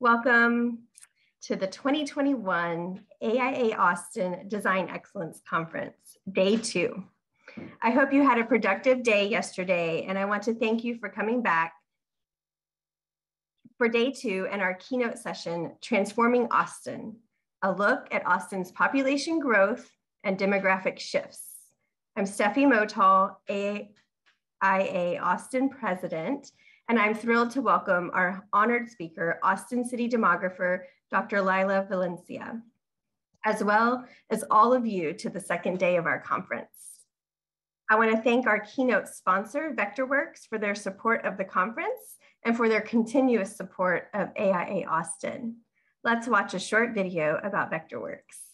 Welcome to the 2021 AIA Austin Design Excellence Conference, day two. I hope you had a productive day yesterday, and I want to thank you for coming back for day two and our keynote session, Transforming Austin, a look at Austin's population growth and demographic shifts. I'm Steffi Motal, AIA Austin President, and I'm thrilled to welcome our honored speaker, Austin City demographer, Dr. Lila Valencia, as well as all of you to the second day of our conference. I wanna thank our keynote sponsor, Vectorworks, for their support of the conference and for their continuous support of AIA Austin. Let's watch a short video about Vectorworks.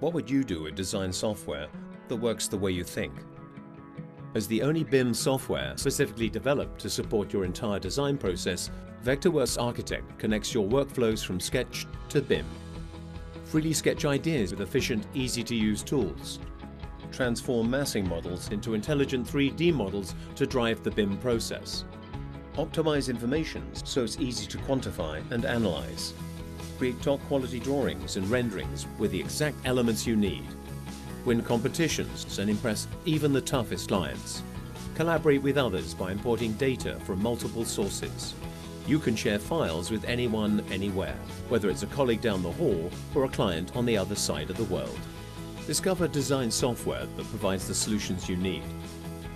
What would you do with design software that works the way you think. As the only BIM software specifically developed to support your entire design process, Vectorworks Architect connects your workflows from sketch to BIM. Freely sketch ideas with efficient, easy-to-use tools. Transform massing models into intelligent 3D models to drive the BIM process. Optimize information so it's easy to quantify and analyze. Create top quality drawings and renderings with the exact elements you need win competitions and impress even the toughest clients. Collaborate with others by importing data from multiple sources. You can share files with anyone, anywhere, whether it's a colleague down the hall or a client on the other side of the world. Discover design software that provides the solutions you need.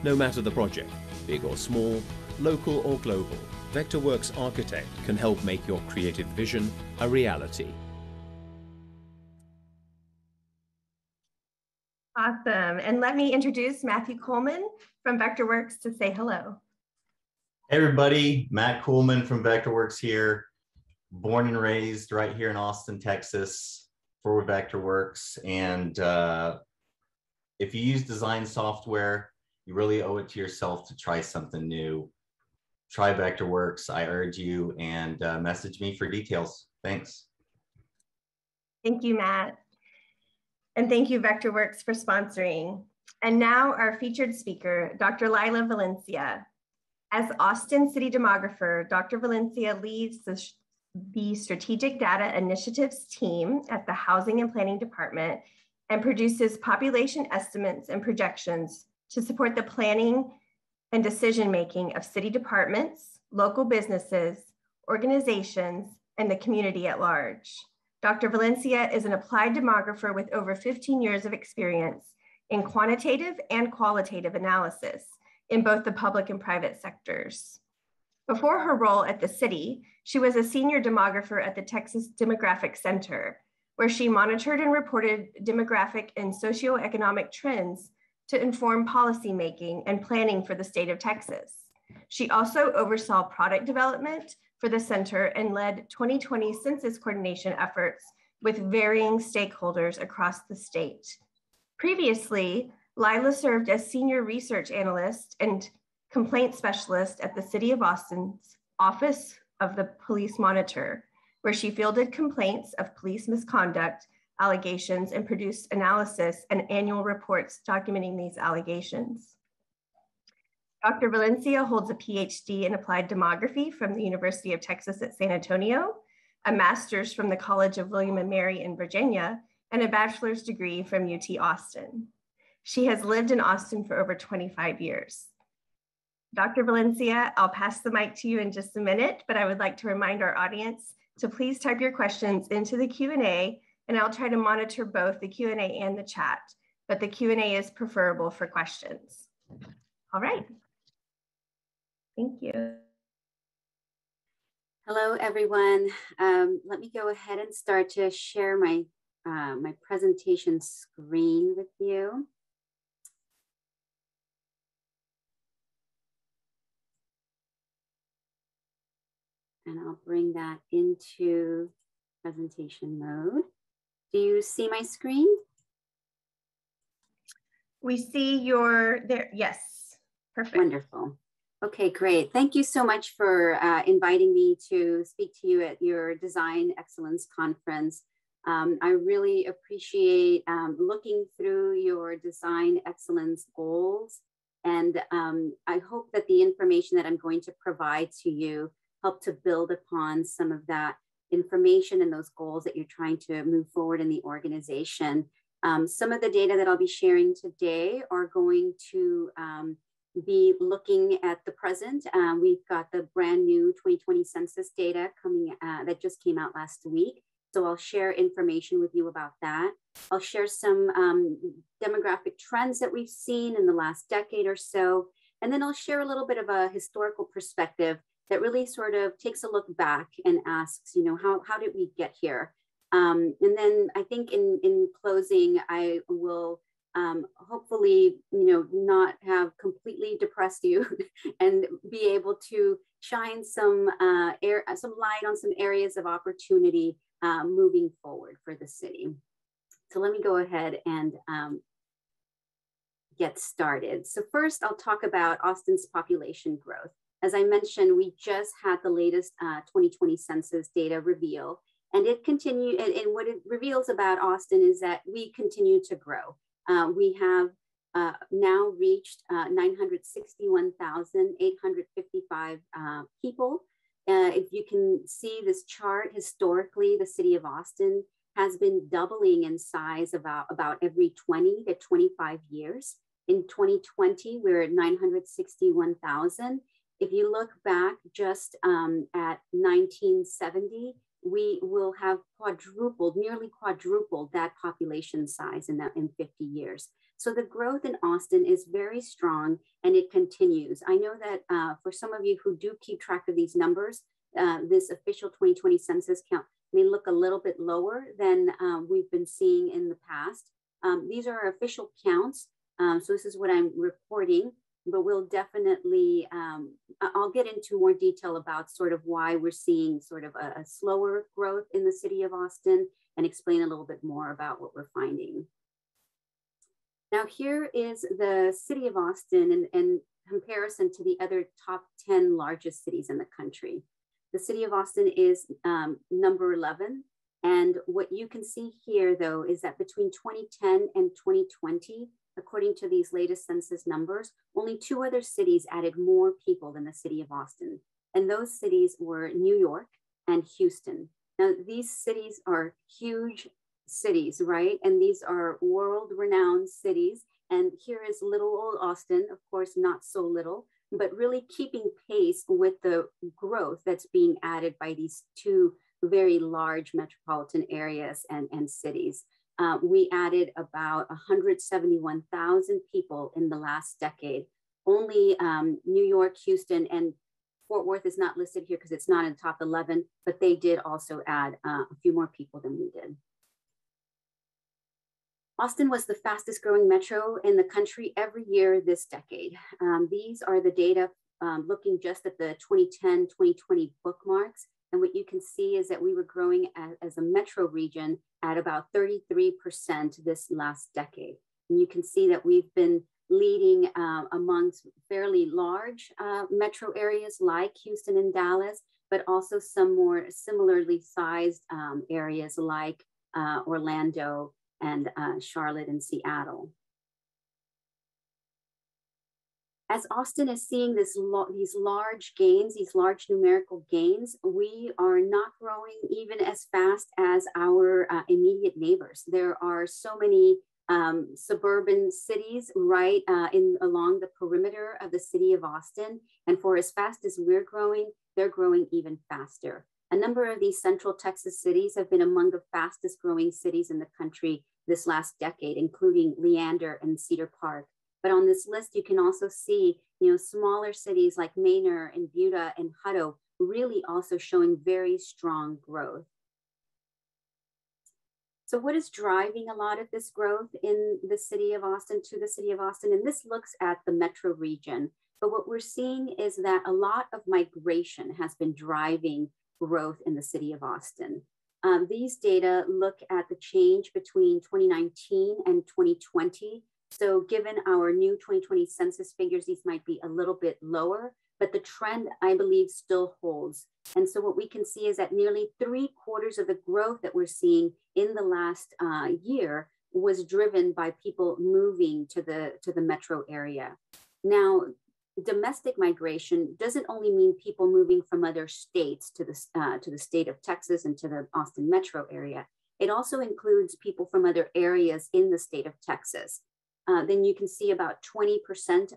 No matter the project, big or small, local or global, Vectorworks Architect can help make your creative vision a reality. Awesome. And let me introduce Matthew Coleman from Vectorworks to say hello. Hey everybody, Matt Coleman from Vectorworks here, born and raised right here in Austin, Texas for Vectorworks. And uh, if you use design software, you really owe it to yourself to try something new. Try Vectorworks, I urge you, and uh, message me for details. Thanks. Thank you, Matt. And thank you, Vectorworks, for sponsoring. And now our featured speaker, Dr. Lila Valencia. As Austin City Demographer, Dr. Valencia leads the, the Strategic Data Initiatives team at the Housing and Planning Department and produces population estimates and projections to support the planning and decision-making of city departments, local businesses, organizations, and the community at large. Dr. Valencia is an applied demographer with over 15 years of experience in quantitative and qualitative analysis in both the public and private sectors. Before her role at the city, she was a senior demographer at the Texas Demographic Center, where she monitored and reported demographic and socioeconomic trends to inform policymaking and planning for the state of Texas. She also oversaw product development for the center and led 2020 census coordination efforts with varying stakeholders across the state. Previously, Lila served as senior research analyst and complaint specialist at the City of Austin's Office of the Police Monitor, where she fielded complaints of police misconduct allegations and produced analysis and annual reports documenting these allegations. Dr. Valencia holds a PhD in applied demography from the University of Texas at San Antonio, a master's from the College of William and Mary in Virginia, and a bachelor's degree from UT Austin. She has lived in Austin for over 25 years. Dr. Valencia, I'll pass the mic to you in just a minute, but I would like to remind our audience to please type your questions into the Q&A and I'll try to monitor both the Q&A and the chat, but the Q&A is preferable for questions. All right. Thank you. Hello, everyone. Um, let me go ahead and start to share my, uh, my presentation screen with you. And I'll bring that into presentation mode. Do you see my screen? We see your there. Yes, perfect. Wonderful. Okay, great. Thank you so much for uh, inviting me to speak to you at your Design Excellence Conference. Um, I really appreciate um, looking through your design excellence goals And um, I hope that the information that I'm going to provide to you help to build upon some of that information and those goals that you're trying to move forward in the organization. Um, some of the data that I'll be sharing today are going to um, be looking at the present. Um, we've got the brand new 2020 census data coming uh, that just came out last week. So I'll share information with you about that. I'll share some um, demographic trends that we've seen in the last decade or so. And then I'll share a little bit of a historical perspective that really sort of takes a look back and asks, you know, how, how did we get here? Um, and then I think in, in closing, I will um, hopefully, you know, not have completely depressed you and be able to shine some uh, air, some light on some areas of opportunity uh, moving forward for the city. So let me go ahead and um, get started. So first I'll talk about Austin's population growth. As I mentioned, we just had the latest uh, 2020 census data reveal and it continued and, and, what it reveals about Austin is that we continue to grow. Uh, we have uh, now reached uh, 961,855 uh, people uh, if you can see this chart, historically, the city of Austin has been doubling in size about, about every 20 to 25 years. In 2020, we're at 961,000. If you look back just um, at 1970, we will have quadrupled, nearly quadrupled that population size in, that, in 50 years. So the growth in Austin is very strong and it continues. I know that uh, for some of you who do keep track of these numbers, uh, this official 2020 census count may look a little bit lower than um, we've been seeing in the past. Um, these are official counts. Um, so this is what I'm reporting, but we'll definitely, um, I'll get into more detail about sort of why we're seeing sort of a, a slower growth in the city of Austin and explain a little bit more about what we're finding. Now here is the city of Austin in, in comparison to the other top 10 largest cities in the country. The city of Austin is um, number 11. And what you can see here though, is that between 2010 and 2020, according to these latest census numbers, only two other cities added more people than the city of Austin. And those cities were New York and Houston. Now, these cities are huge cities, right? And these are world renowned cities. And here is little old Austin, of course, not so little, but really keeping pace with the growth that's being added by these two very large metropolitan areas and, and cities. Uh, we added about 171,000 people in the last decade. Only um, New York, Houston, and Fort Worth is not listed here because it's not in the top 11, but they did also add uh, a few more people than we did. Austin was the fastest growing metro in the country every year this decade. Um, these are the data um, looking just at the 2010, 2020 bookmarks. And what you can see is that we were growing as, as a metro region at about 33% this last decade. And you can see that we've been leading uh, amongst fairly large uh, metro areas like Houston and Dallas, but also some more similarly sized um, areas like uh, Orlando and uh, Charlotte and Seattle. As Austin is seeing this these large gains, these large numerical gains, we are not growing even as fast as our uh, immediate neighbors. There are so many um, suburban cities right uh, in along the perimeter of the city of Austin. And for as fast as we're growing, they're growing even faster. A number of these central Texas cities have been among the fastest growing cities in the country this last decade, including Leander and Cedar Park. But on this list, you can also see, you know, smaller cities like Manor and Buda and Hutto really also showing very strong growth. So what is driving a lot of this growth in the city of Austin to the city of Austin? And this looks at the metro region. But what we're seeing is that a lot of migration has been driving growth in the city of Austin. Um, these data look at the change between 2019 and 2020. So given our new 2020 census figures, these might be a little bit lower, but the trend I believe still holds. And so what we can see is that nearly three quarters of the growth that we're seeing in the last uh, year was driven by people moving to the, to the metro area. Now, domestic migration doesn't only mean people moving from other states to the, uh, to the state of Texas and to the Austin metro area. It also includes people from other areas in the state of Texas. Uh, then you can see about 20%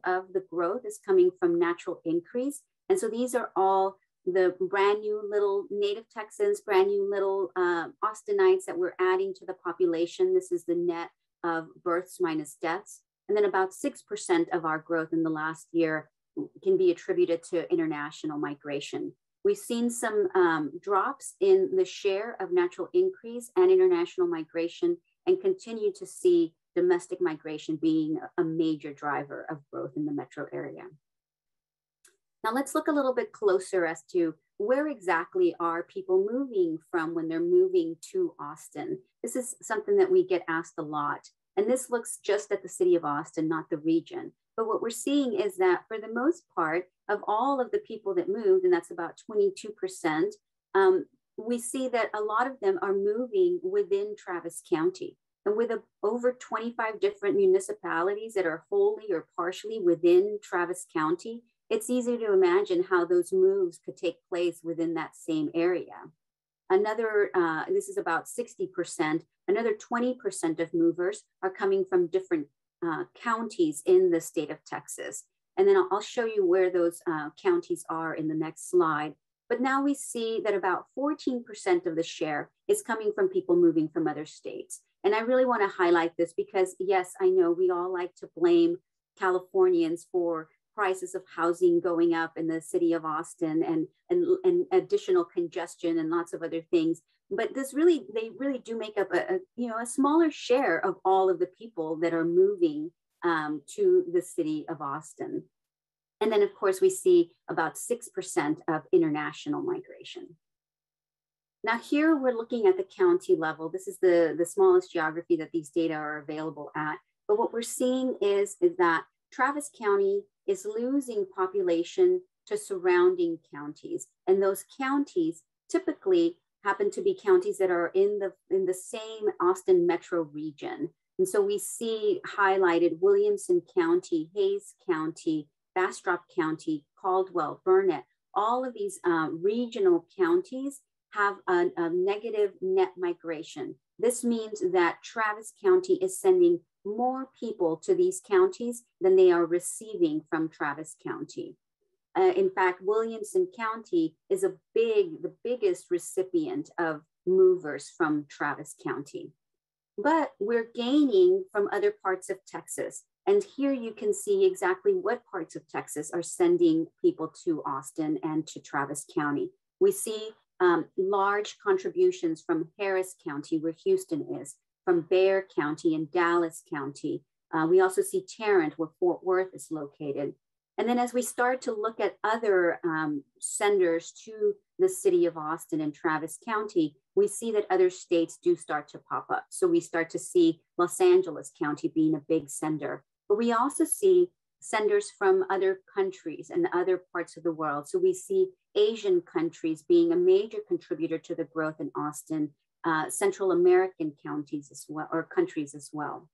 of the growth is coming from natural increase. And so these are all the brand new little native Texans, brand new little uh, Austinites that we're adding to the population. This is the net of births minus deaths. And then about 6% of our growth in the last year can be attributed to international migration. We've seen some um, drops in the share of natural increase and international migration and continue to see domestic migration being a major driver of growth in the metro area. Now let's look a little bit closer as to where exactly are people moving from when they're moving to Austin. This is something that we get asked a lot. And this looks just at the city of Austin, not the region. But what we're seeing is that for the most part of all of the people that moved, and that's about 22%, um, we see that a lot of them are moving within Travis County. And with a, over 25 different municipalities that are wholly or partially within Travis County, it's easy to imagine how those moves could take place within that same area. Another, uh, this is about 60%, another 20% of movers are coming from different uh, counties in the state of Texas. And then I'll, show you where those uh, counties are in the next slide. But now we see that about 14% of the share is coming from people moving from other states. And I really want to highlight this because, yes, I know we all like to blame Californians for prices of housing going up in the city of Austin and, and, and additional congestion and lots of other things. But this really, they really do make up a, a you know, a smaller share of all of the people that are moving um, to the city of Austin. And then of course we see about 6% of international migration. Now here we're looking at the county level. This is the, the smallest geography that these data are available at. But what we're seeing is, is that Travis County is losing population to surrounding counties. And those counties typically happen to be counties that are in the, in the same Austin metro region. And so we see highlighted Williamson County, Hays County, Bastrop County, Caldwell, Burnet, all of these uh, regional counties have a, a negative net migration. This means that Travis County is sending more people to these counties than they are receiving from Travis County. Uh, in fact, Williamson County is a big, the biggest recipient of movers from Travis County. But we're gaining from other parts of Texas. And here you can see exactly what parts of Texas are sending people to Austin and to Travis County. We see um, large contributions from Harris County, where Houston is, from Bexar County and Dallas County. Uh, we also see Tarrant, where Fort Worth is located. And then as we start to look at other um, senders to the city of Austin and Travis County, we see that other states do start to pop up. So we start to see Los Angeles County being a big sender. But we also see senders from other countries and other parts of the world. So we see Asian countries being a major contributor to the growth in Austin uh, Central American counties as well, or countries as well.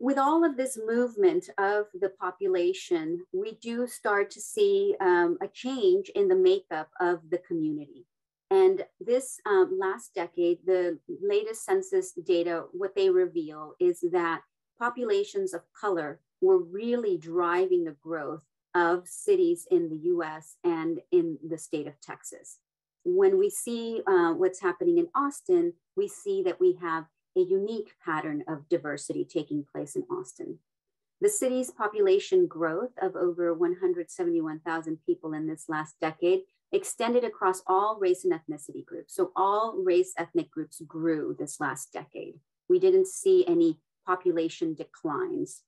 With all of this movement of the population, we do start to see um, a change in the makeup of the community. And this um, last decade, the latest census data, what they reveal is that populations of color were really driving the growth of cities in the US and in the state of Texas when we see uh, what's happening in Austin, we see that we have a unique pattern of diversity taking place in Austin. The city's population growth of over 171,000 people in this last decade extended across all race and ethnicity groups. So all race ethnic groups grew this last decade. We didn't see any population declines.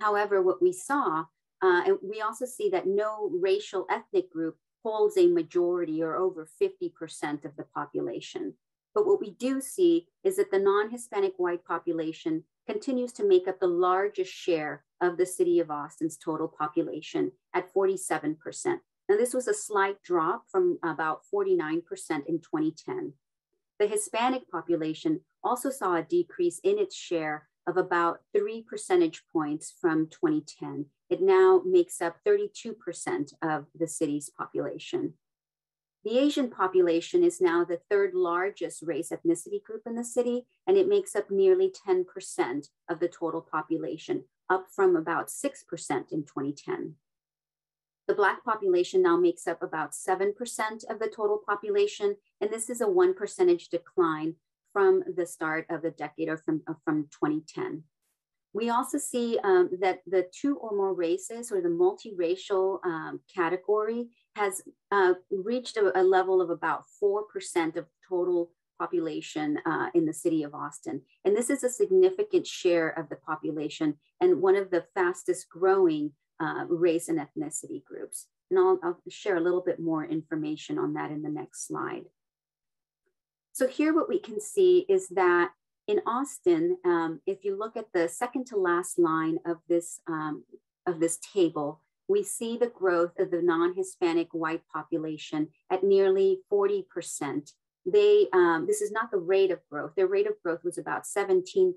However, what we saw, uh, and we also see that no racial ethnic group holds a majority or over 50% of the population. But what we do see is that the non Hispanic white population continues to make up the largest share of the city of Austin's total population at 47%. Now, this was a slight drop from about 49% in 2010. The Hispanic population also saw a decrease in its share of about three percentage points from 2010. It now makes up 32% of the city's population. The Asian population is now the third largest race ethnicity group in the city, and it makes up nearly 10% of the total population, up from about 6% in 2010. The Black population now makes up about 7% of the total population, and this is a one percentage decline from the start of the decade or from, uh, from 2010. We also see um, that the two or more races or the multiracial um, category has uh, reached a, a, level of about 4% of total population uh, in the city of Austin. And this is a significant share of the population and one of the fastest growing uh, race and ethnicity groups. And I'll, I'll share a little bit more information on that in the next slide. So here what we can see is that in Austin, um, if you look at the second to last line of this, um, of this table, we see the growth of the non-Hispanic white population at nearly 40%. They, um, this is not the rate of growth. Their rate of growth was about 17%,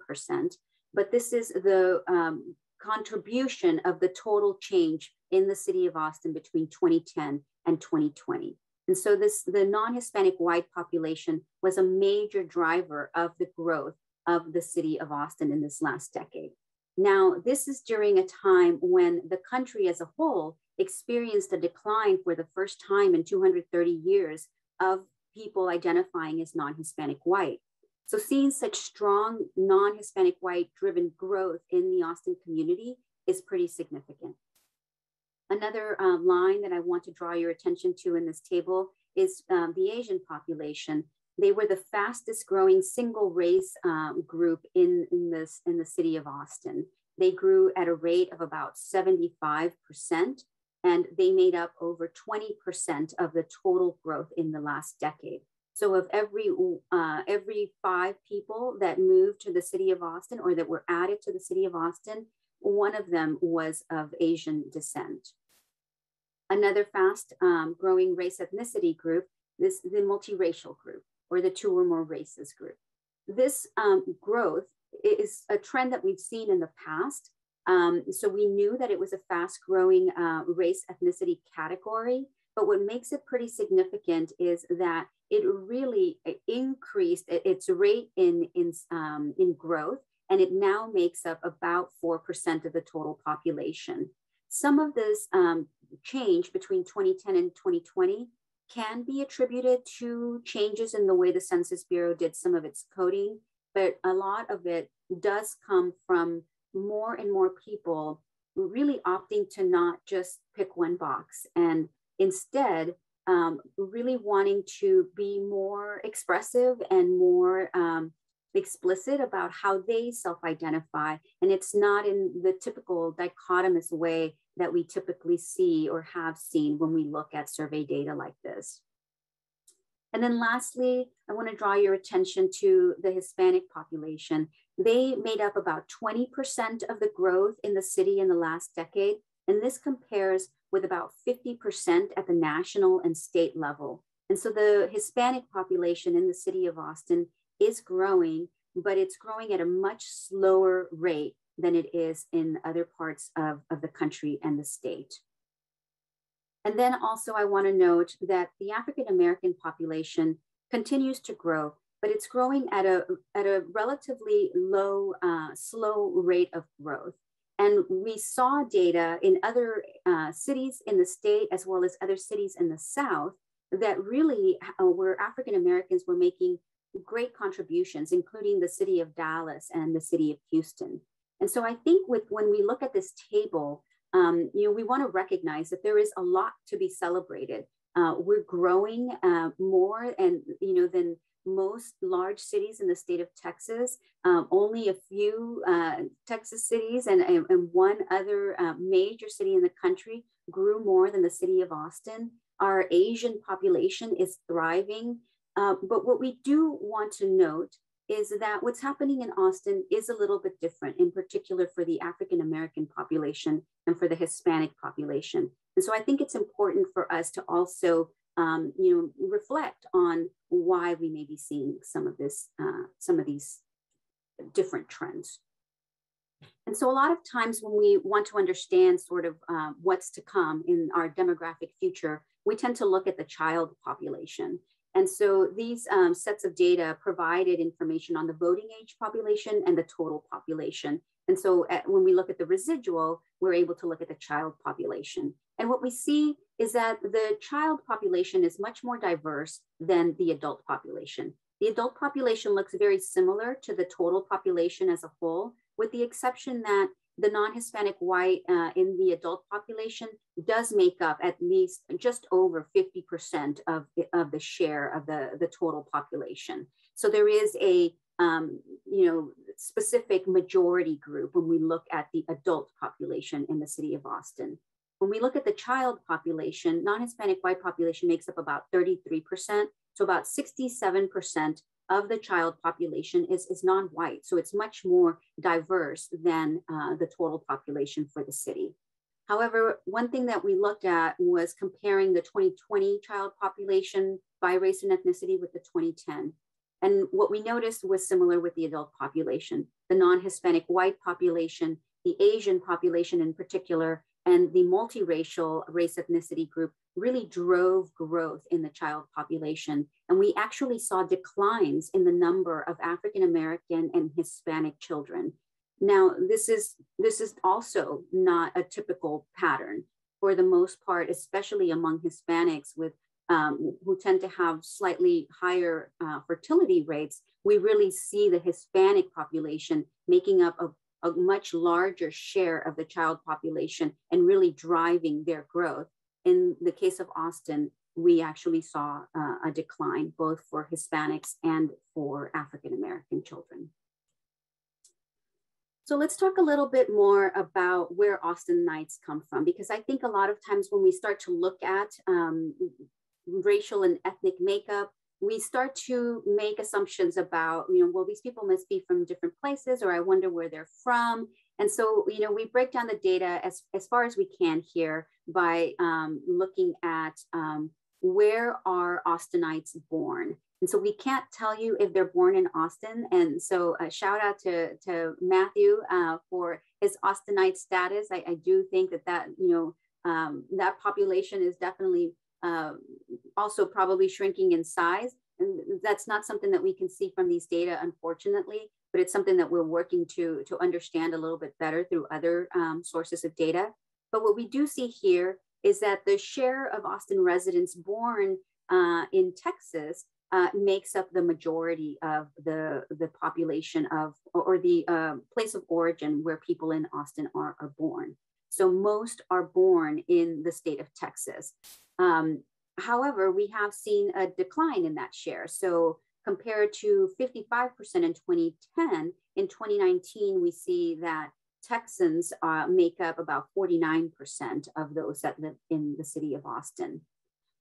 but this is the um, contribution of the total change in the city of Austin between 2010 and 2020. And so this the non-Hispanic white population was a major driver of the growth of the city of Austin in this last decade. Now, this is during a time when the country as a whole experienced a decline for the first time in 230 years of people identifying as non-Hispanic white. So seeing such strong non-Hispanic white driven growth in the Austin community is pretty significant. Another uh, line that I want to draw your attention to in this table is um, the Asian population. They were the fastest growing single race um, group in, in, this, in the city of Austin. They grew at a rate of about 75%, and they made up over 20% of the total growth in the last decade. So of every uh, every five people that moved to the city of Austin or that were added to the city of Austin, one of them was of Asian descent. Another fast um, growing race ethnicity group is the multiracial group or the two or more races group. This um, growth is a trend that we've seen in the past. Um, so we knew that it was a fast growing uh, race ethnicity category, but what makes it pretty significant is that it really increased its rate in, in, um, in growth, and it now makes up about 4% of the total population. Some of this um, change between 2010 and 2020 can be attributed to changes in the way the Census Bureau did some of its coding, but a lot of it does come from more and more people really opting to not just pick one box and instead um, really wanting to be more expressive and more um, explicit about how they self identify. And it's not in the typical dichotomous way that we typically see or have seen when we look at survey data like this. And then lastly, I want to draw your attention to the Hispanic population. They made up about 20% of the growth in the city in the last decade. And this compares with about 50% at the national and state level. And so the Hispanic population in the city of Austin is growing, but it's growing at a much slower rate than it is in other parts of, of the country and the state. And then also I wanna note that the African American population continues to grow, but it's growing at a, at a relatively low, uh, slow rate of growth. And we saw data in other uh, cities in the state, as well as other cities in the South, that really uh, where African Americans were making great contributions, including the city of Dallas and the city of Houston. And so I think with when we look at this table, um, you know, we want to recognize that there is a lot to be celebrated. Uh, we're growing uh, more and you know than most large cities in the state of Texas. Um, only a few uh, Texas cities and, and, and one other uh, major city in the country grew more than the city of Austin. Our Asian population is thriving. Uh, but what we do want to note is that what's happening in Austin is a little bit different, in particular for the African American population and for the Hispanic population. And so I think it's important for us to also, um, you know, reflect on why we may be seeing some of this, uh, some of these different trends. And so a lot of times when we want to understand sort of uh, what's to come in our demographic future, we tend to look at the child population. And so these um, sets of data provided information on the voting age population and the total population. And so at, when we look at the residual, we're able to look at the child population. And what we see is that the child population is much more diverse than the adult population. The adult population looks very similar to the total population as a whole, with the exception that the non-Hispanic white uh, in the adult population does make up at least just over 50% of, of the share of the, the total population. So there is a um, you know, specific majority group when we look at the adult population in the city of Austin. When we look at the child population, non-Hispanic white population makes up about 33%. So about 67% of the child population is, is non-white. So it's much more diverse than uh, the total population for the city. However, one thing that we looked at was comparing the 2020 child population by race and ethnicity with the 2010. And what we noticed was similar with the adult population. The non-Hispanic white population, the Asian population in particular, and the multiracial race ethnicity group really drove growth in the child population. And we actually saw declines in the number of African American and Hispanic children. Now, this is, this is also not a typical pattern. For the most part, especially among Hispanics with um, who tend to have slightly higher uh, fertility rates, we really see the Hispanic population making up a a much larger share of the child population and really driving their growth. In the case of Austin, we actually saw uh, a decline both for Hispanics and for African American children. So let's talk a little bit more about where Austinites come from, because I think a lot of times when we start to look at um, racial and ethnic makeup, we start to make assumptions about, you know, well, these people must be from different places, or I wonder where they're from. And so, you know, we break down the data as, as far as we can here by um, looking at um, where are Austinites born. And so we can't tell you if they're born in Austin. And so a shout out to, to Matthew uh, for his Austinite status. I, I, do think that that, you know, um, that population is definitely uh, also probably shrinking in size. And that's not something that we can see from these data, unfortunately, but it's something that we're working to, to understand a little bit better through other um, sources of data. But what we do see here is that the share of Austin residents born uh, in Texas uh, makes up the majority of the, the population of, or the uh, place of origin where people in Austin are, are born. So most are born in the state of Texas. Um, however, we have seen a decline in that share. So compared to 55% in 2010, in 2019, we see that Texans uh, make up about 49% of those that live in the city of Austin.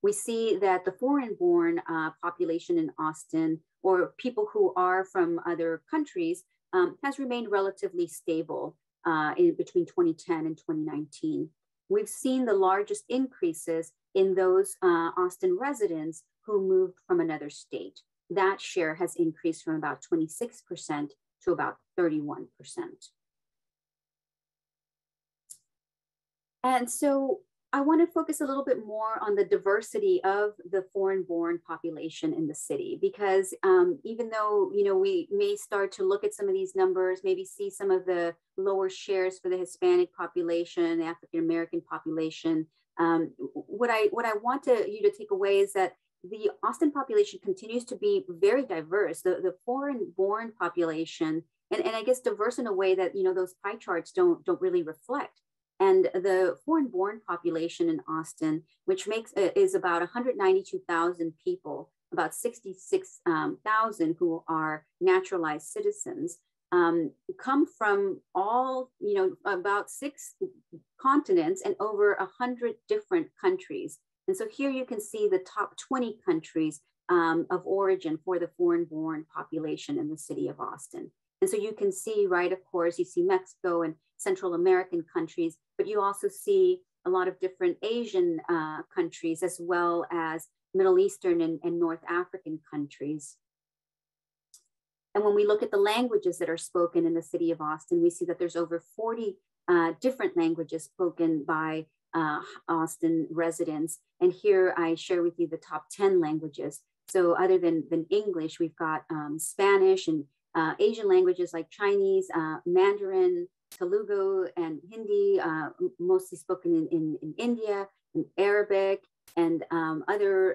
We see that the foreign born uh, population in Austin, or people who are from other countries, um, has remained relatively stable uh, in between 2010 and 2019. We've seen the largest increases in those uh, Austin residents who moved from another state. That share has increased from about 26% to about 31%. And so I want to focus a little bit more on the diversity of the foreign-born population in the city, because um, even though you know we may start to look at some of these numbers, maybe see some of the lower shares for the Hispanic population, African American population, um, what I what I want to, you to take away is that the Austin population continues to be very diverse. The the foreign-born population, and, and I guess diverse in a way that you know those pie charts don't don't really reflect. And the foreign-born population in Austin, which makes uh, is about 192,000 people, about 66,000 um, who are naturalized citizens, um, come from all, you know, about six continents and over a hundred different countries. And so here you can see the top 20 countries um, of origin for the foreign-born population in the city of Austin. And so you can see, right, of course, you see Mexico and Central American countries, but you also see a lot of different Asian uh, countries as well as Middle Eastern and, and North African countries. And when we look at the languages that are spoken in the city of Austin, we see that there's over 40 uh, different languages spoken by uh, Austin residents. And here I share with you the top 10 languages. So other than, than English, we've got um, Spanish and uh, Asian languages like Chinese, uh, Mandarin, Telugu, and Hindi, uh, mostly spoken in, in, in, India, and Arabic, and um, other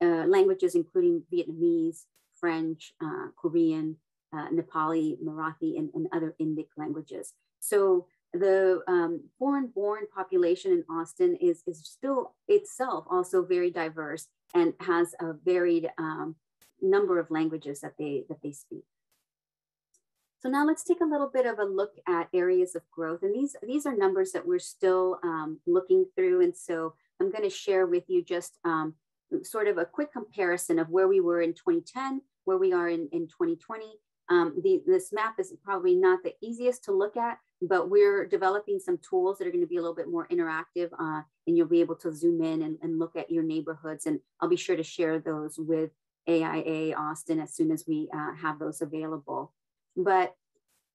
languages, including Vietnamese, French, Korean, Nepali, Marathi, and, and, other Indic languages. So the um, foreign-born population in Austin is, is still itself also very diverse and has a varied um, number of languages that they, that they speak. So now let's take a little bit of a look at areas of growth. And these, these are numbers that we're still um, looking through. And so I'm gonna share with you just um, sort of a quick comparison of where we were in 2010, where we are in, in 2020. Um, the, this map is probably not the easiest to look at, but we're developing some tools that are gonna be a little bit more interactive uh, and you'll be able to zoom in and, and look at your neighborhoods. And I'll be sure to share those with AIA Austin as soon as we uh, have those available. But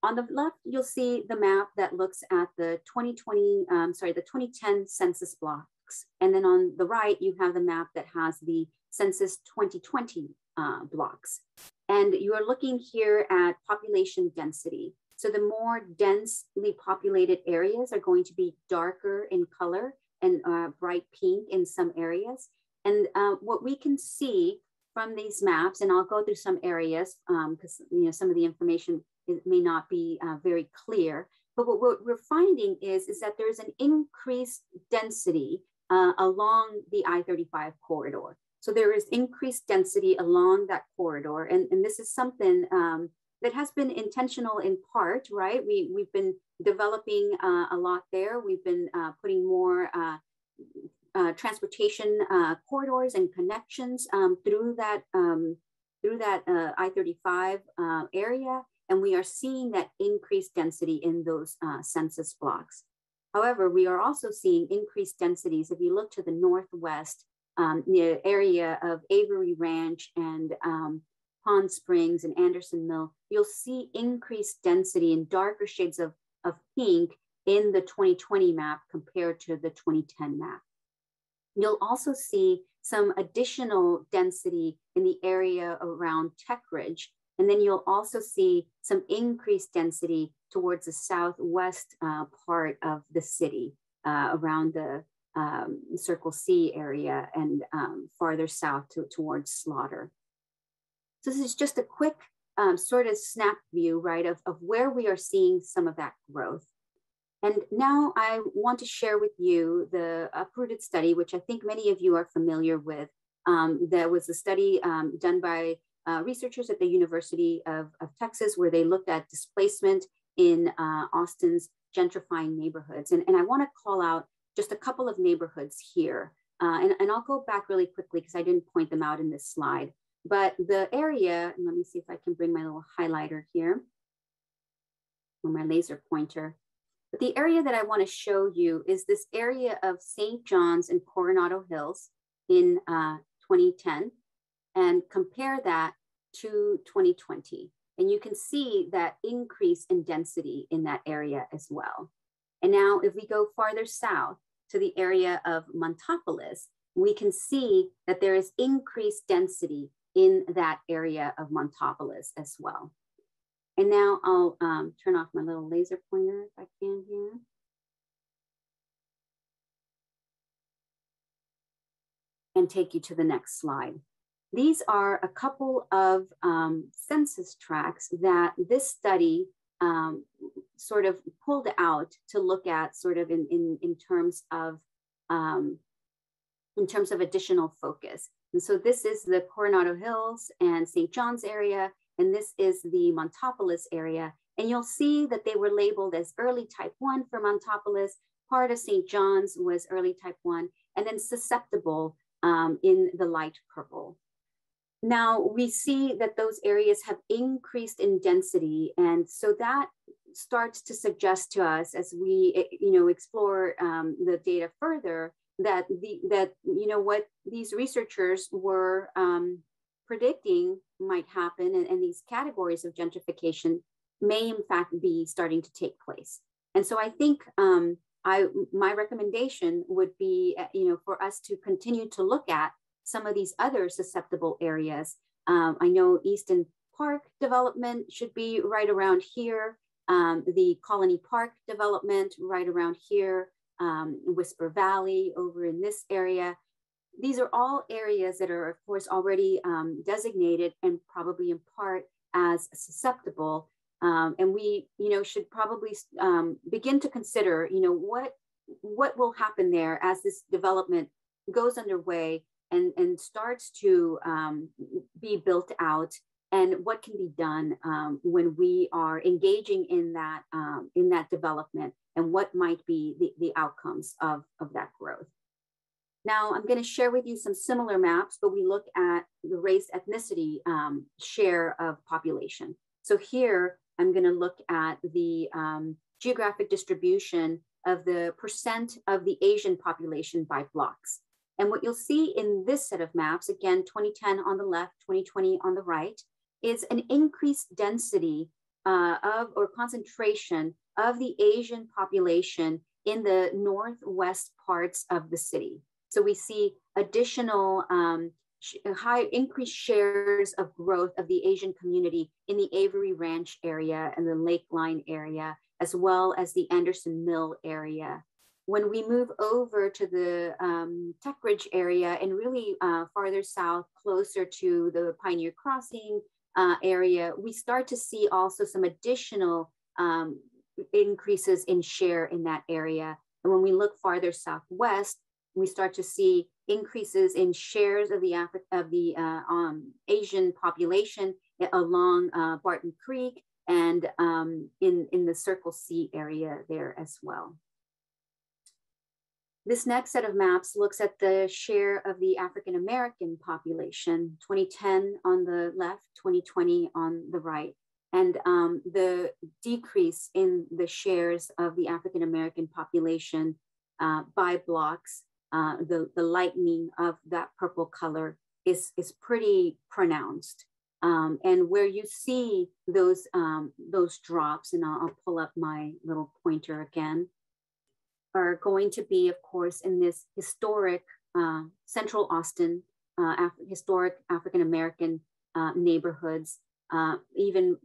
on the left, you'll see the map that looks at the 2020, um, sorry, the 2010 census blocks. And then on the right, you have the map that has the census 2020 uh, blocks. And you are looking here at population density. So the more densely populated areas are going to be darker in color and uh, bright pink in some areas. And uh, what we can see from these maps, and I'll go through some areas because um, you know some of the information may not be uh, very clear. But what we're finding is, is that there's an increased density uh, along the I-35 corridor. So there is increased density along that corridor. And, and this is something um, that has been intentional in part, right? We, we've been developing uh, a lot there. We've been uh, putting more uh, uh, transportation uh, corridors and connections um, through that um, through that uh, I-35 uh, area, and we are seeing that increased density in those census blocks. However, we are also seeing increased densities. If you look to the northwest, um, area of Avery Ranch and um, Pond Springs and Anderson Mill, you'll see increased density in darker shades of, of pink in the 2020 map compared to the 2010 map. You'll also see some additional density in the area around Tech Ridge. And then you'll also see some increased density towards the southwest uh, part of the city uh, around the um, Circle C area and um, farther south to, towards Slaughter. So this is just a quick um, sort of snap view, right, of, of where we are seeing some of that growth. And now I want to share with you the uprooted study, which I think many of you are familiar with. Um, was a study um, done by uh, researchers at the University of, of, Texas where they looked at displacement in uh, Austin's gentrifying neighborhoods. And, and I want to call out just a couple of neighborhoods here. Uh, and, and I'll go back really quickly because I didn't point them out in this slide. But the area, let me see if I can bring my little highlighter here or my laser pointer. But the area that I want to show you is this area of St. John's and Coronado Hills in uh, 2010 and compare that to 2020. And you can see that increase in density in that area as well. And now if we go farther south to the area of Montopolis, we can see that there is increased density in that area of Montopolis as well. And now I'll um, turn off my little laser pointer if I can here. And take you to the next slide. These are a couple of um, census tracts that this study um, sort of pulled out to look at sort of in, in, in terms of um, in terms of additional focus. And so this is the Coronado Hills and St. John's area and this is the Montopolis area. And you'll see that they were labeled as early type 1 for Montopolis. Part of St. John's was early type 1, and then susceptible um, in the light purple. Now we see that those areas have increased in density. And so that starts to suggest to us as we eh, you know, explore um, the data further that, the, that you know, what these researchers were um, predicting might happen and, and these categories of gentrification may in fact be starting to take place. And so I think um, I, my recommendation would be, uh, you know, for us to continue to look at some of these other susceptible areas. Um, I know Easton Park development should be right around here. Um, the Colony Park development right around here, um, Whisper Valley over in this area. These are all areas that are, of course, already um, designated and probably in part as susceptible. Um, and we, you know, should probably um, begin to consider, you know, what what will happen there as this development goes underway and, and starts to um, be built out and what can be done um, when we are engaging in that um, in that development and what might be the, the outcomes of, of that growth. Now, I'm going to share with you some similar maps, but we look at the race ethnicity um, share of population. So here, I'm going to look at the um, geographic distribution of the percent of the Asian population by blocks. And what you'll see in this set of maps, again, 2010 on the left, 2020 on the right, is an increased density uh, of or concentration of the Asian population in the northwest parts of the city. So we see additional um, high increased shares of growth of the Asian community in the Avery Ranch area and the Lakeline area, as well as the Anderson Mill area. When we move over to the um, Tech Ridge area and really uh, farther south, closer to the Pioneer Crossing uh, area, we start to see also some additional um, increases in share in that area. And when we look farther southwest, we start to see increases in shares of the Afri- of the uh, um, Asian population along uh, Barton Creek and um, in, in the Circle C area there as well. This next set of maps looks at the share of the African American population, 2010 on the left, 2020 on the right, and um, the decrease in the shares of the African American population uh, by blocks uh, the, the lightening of that purple color is, is pretty pronounced. Um, and where you see those, um, those drops, and I'll, I'll, pull up my little pointer again, are going to be, of course, in this historic uh, Central Austin, uh, Af historic African American uh, neighborhoods, uh, even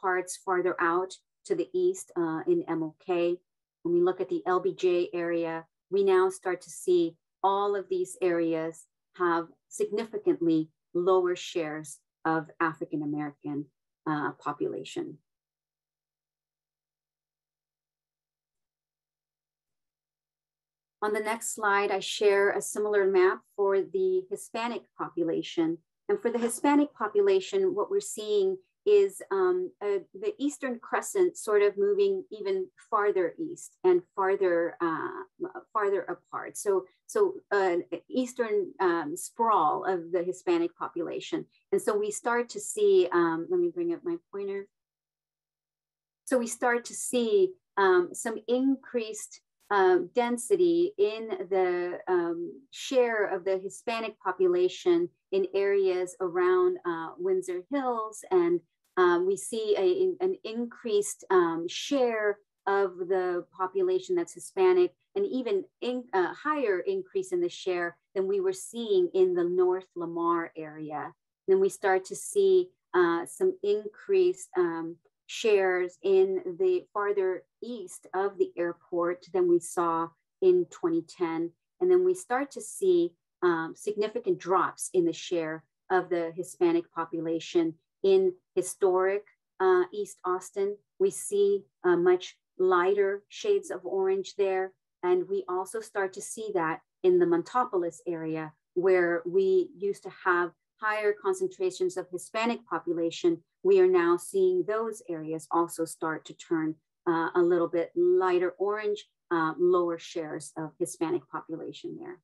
parts farther out to the east uh, in MLK. When we look at the LBJ area, we now start to see all of these areas have significantly lower shares of African American uh, population. On the next slide, I share a similar map for the Hispanic population. And for the Hispanic population, what we're seeing is um, uh, the Eastern Crescent sort of moving even farther east and farther uh, farther apart. So so uh, Eastern um, sprawl of the Hispanic population, and so we start to see. Um, let me bring up my pointer. So we start to see um, some increased uh, density in the um, share of the Hispanic population in areas around uh, Windsor Hills and um, we see a, an increased um, share of the population that's Hispanic and even in, uh, higher increase in the share than we were seeing in the North Lamar area. Then we start to see uh, some increased um, shares in the farther east of the airport than we saw in 2010. And then we start to see um, significant drops in the share of the Hispanic population in historic uh, East Austin, we see uh, much lighter shades of orange there. And we also start to see that in the Montopolis area, where we used to have higher concentrations of Hispanic population. We are now seeing those areas also start to turn uh, a little bit lighter orange, uh, lower shares of Hispanic population there.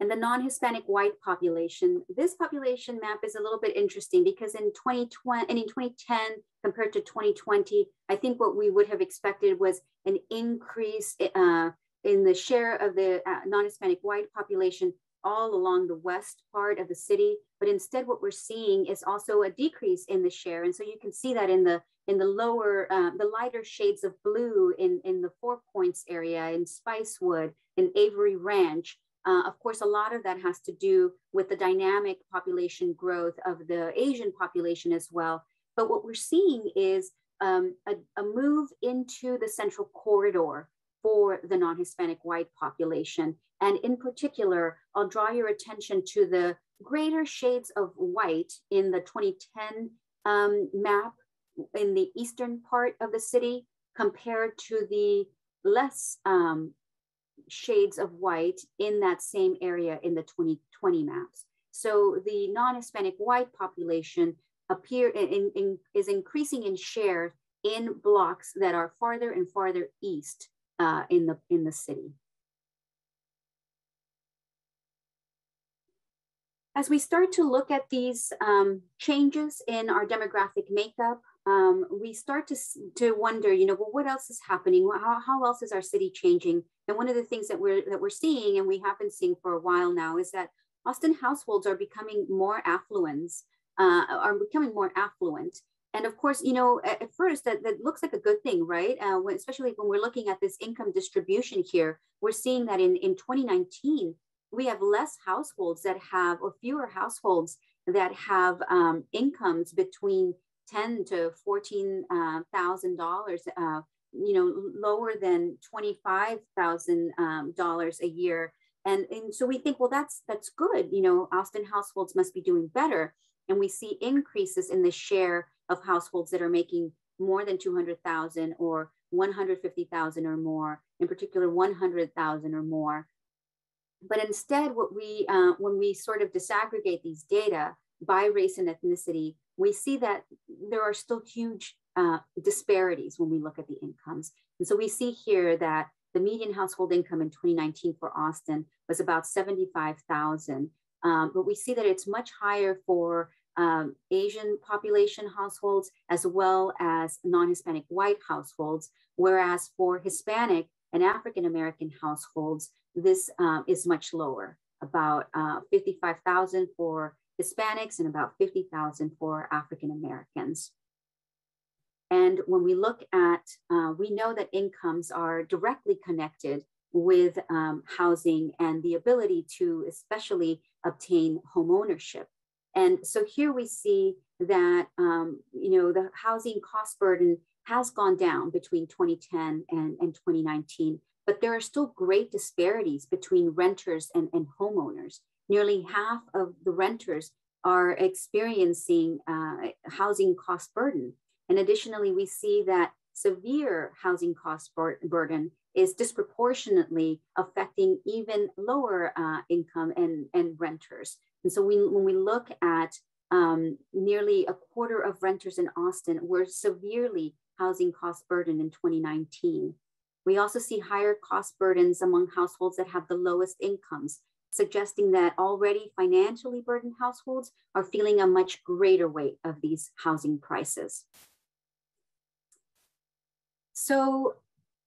and the non-Hispanic white population. This population map is a little bit interesting because in 2020 and in 2010 compared to 2020, I think what we would have expected was an increase uh, in the share of the uh, non-Hispanic white population all along the west part of the city. But instead, what we're seeing is also a decrease in the share. And so you can see that in the in the lower, uh, the lighter shades of blue in, in the Four Points area, in Spicewood, in Avery Ranch. Uh, of course, a lot of that has to do with the dynamic population growth of the Asian population as well. But what we're seeing is um, a, a move into the central corridor for the non-Hispanic white population. And in particular, I'll draw your attention to the greater shades of white in the 2010 um, map in the eastern part of the city compared to the less um, shades of white in that same area in the 2020 maps. So the non-Hispanic white population appear in, in, is increasing in share in blocks that are farther and farther east uh, in, the, in the city. As we start to look at these um, changes in our demographic makeup, um, we start to, to wonder, you know, well, what else is happening? How, how else is our city changing? And one of the things that we're, that we're seeing, and we have been seeing for a while now, is that Austin households are becoming more affluent, uh, are becoming more affluent. And of course, you know, at, at first that, that looks like a good thing, right? Uh, when, especially when we're looking at this income distribution here, we're seeing that in, in 2019, we have less households that have, or fewer households that have um, incomes between ten to 14 thousand uh, dollars Uh, you know, lower than twenty five thousand um, dollars a year, and and so we think, well, that's that's good. You know, Austin households must be doing better, and we see increases in the share of households that are making more than two hundred thousand or one hundred fifty thousand or more. In particular, one hundred thousand or more but instead, what we, uh, when we sort of disaggregate these data by race and ethnicity, we see that there are still huge uh, disparities when we look at the incomes. And so we see here that the median household income in 2019 for Austin was about 75,000. Um, but we see that it's much higher for um, Asian population households as well as non-Hispanic white households, whereas for Hispanic and African American households, this um, is much lower, about uh, 55,000 for Hispanics and about 50,000 for African Americans. And when we look at, uh, we know that incomes are directly connected with um, housing and the ability to especially obtain home ownership. And so here we see that, um, you know, the housing cost burden has gone down between 2010 and, and 2019, but there are still great disparities between renters and, and homeowners. Nearly half of the renters are experiencing uh, housing cost burden. And additionally, we see that severe housing cost burden is disproportionately affecting even lower uh, income and, and renters. And so we, when we look at um, nearly a quarter of renters in Austin were severely housing cost burden in 2019. We also see higher cost burdens among households that have the lowest incomes, suggesting that already financially burdened households are feeling a much greater weight of these housing prices. So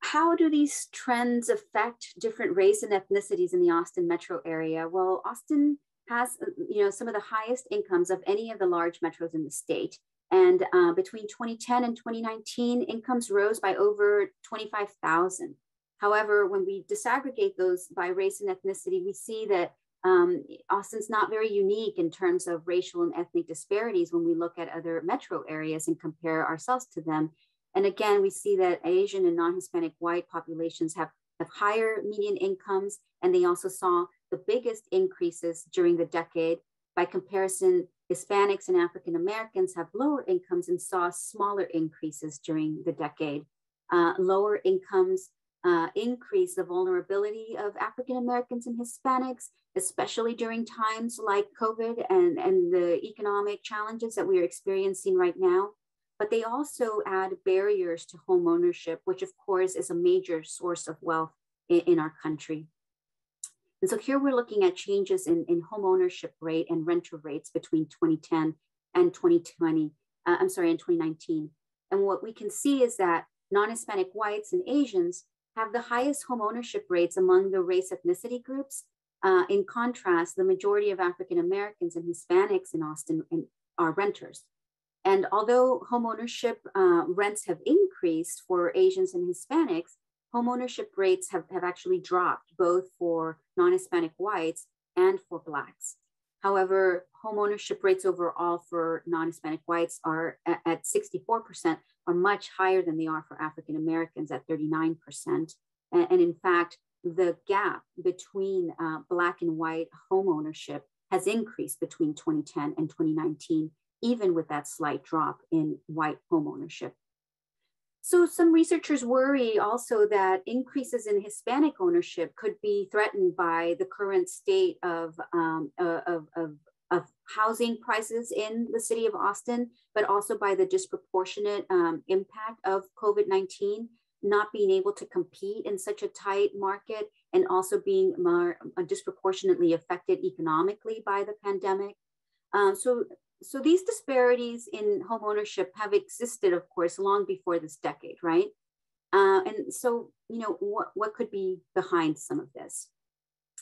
how do these trends affect different race and ethnicities in the Austin metro area? Well, Austin has you know, some of the highest incomes of any of the large metros in the state. And uh, between 2010 and 2019, incomes rose by over 25,000. However, when we disaggregate those by race and ethnicity, we see that um, Austin's not very unique in terms of racial and ethnic disparities when we look at other metro areas and compare ourselves to them. And again, we see that Asian and non-Hispanic white populations have, have higher median incomes, and they also saw the biggest increases during the decade. By comparison, Hispanics and African Americans have lower incomes and saw smaller increases during the decade. Uh, lower incomes uh, increase the vulnerability of African Americans and Hispanics, especially during times like COVID and, and the economic challenges that we are experiencing right now. But they also add barriers to home ownership, which of course is a major source of wealth in, in our country. And so here we're looking at changes in, in home ownership rate and rental rates between 2010 and 2020, uh, I'm sorry, in 2019. And what we can see is that non-Hispanic whites and Asians have the highest home ownership rates among the race ethnicity groups. Uh, in contrast, the majority of African Americans and Hispanics in Austin are renters. And although homeownership uh, rents have increased for Asians and Hispanics, homeownership rates have, have actually dropped both for non-Hispanic whites and for Blacks. However, homeownership rates overall for non-Hispanic whites are at, at 64%, are much higher than they are for African Americans at 39%. And, and, in fact, the gap between uh, Black and white homeownership has increased between 2010 and 2019 even with that slight drop in white homeownership. So some researchers worry also that increases in Hispanic ownership could be threatened by the current state of, um, uh, of, of, of, housing prices in the city of Austin, but also by the disproportionate um, impact of COVID-19, not being able to compete in such a tight market and also being more uh, disproportionately affected economically by the pandemic. Uh, so so these disparities in home ownership have existed, of course, long before this decade, right? Uh, and so, you know, what, what could be behind some of this?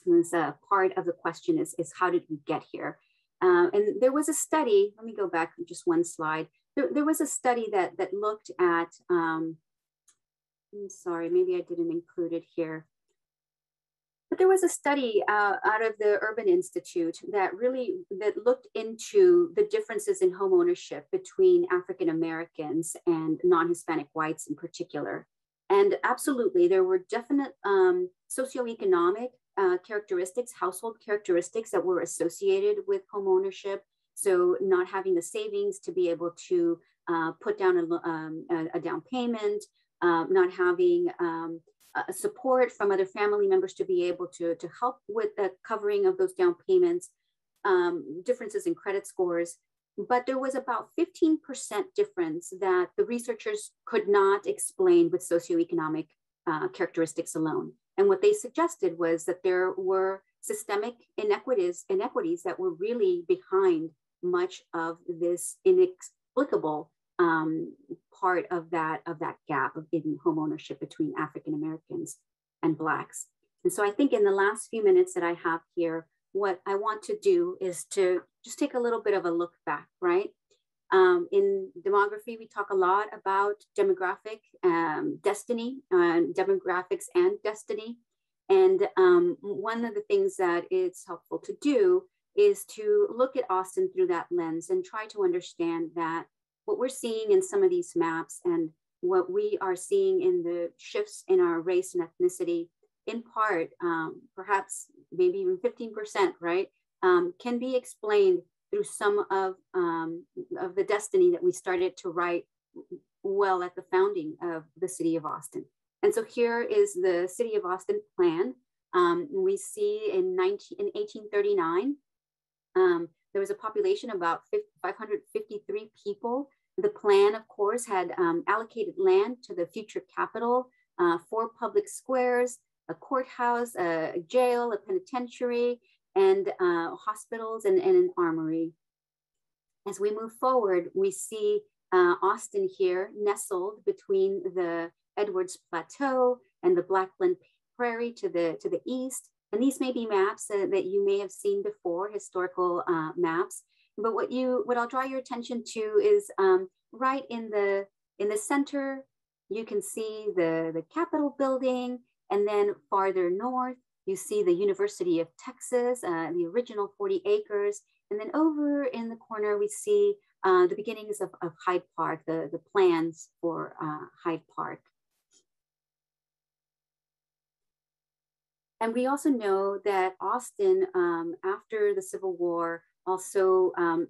And this uh, part of the question is, is how did we get here? Uh, and there was a study, let me go back just one slide. There, there was a study that, that looked at, um, I'm sorry, maybe I didn't include it here. But there was a study uh, out of the Urban Institute that really that looked into the differences in home ownership between African Americans and non-Hispanic whites in particular. And absolutely, there were definite um, socioeconomic uh, characteristics, household characteristics that were associated with home ownership. So not having the savings to be able to uh, put down a, um, a, down payment, uh, not having um, uh, support from other family members to be able to, to help with the covering of those down payments, um, differences in credit scores. But there was about 15% difference that the researchers could not explain with socioeconomic uh, characteristics alone. And what they suggested was that there were systemic inequities, inequities that were really behind much of this inexplicable um, part of that of that gap of in home ownership between African Americans and Blacks. And so I think in the last few minutes that I have here, what I want to do is to just take a little bit of a look back, right? Um, in demography, we talk a lot about demographic um, destiny, uh, demographics and destiny. And um, one of the things that it's helpful to do is to look at Austin through that lens and try to understand that what we're seeing in some of these maps and what we are seeing in the shifts in our race and ethnicity, in part, um, perhaps maybe even 15%, right, um, can be explained through some of, um, of the destiny that we started to write well at the founding of the city of Austin. And so here is the city of Austin plan. Um, we see in, 19, in 1839, um, there was a population of about 553 people. The plan, of course, had um, allocated land to the future capital, uh, four public squares, a courthouse, a, a jail, a penitentiary, and uh, hospitals and, and, an armory. As we move forward, we see uh, Austin here nestled between the Edwards Plateau and the Blackland Prairie to the, to the east, and these may be maps uh, that you may have seen before, historical uh, maps. But what you, what I'll draw your attention to is um, right in the in the center, you can see the the Capitol building, and then farther north, you see the University of Texas, uh, the original 40 acres, and then over in the corner, we see uh, the beginnings of, of Hyde Park, the, the plans for uh, Hyde Park. And we also know that Austin, um, after the Civil War, also um,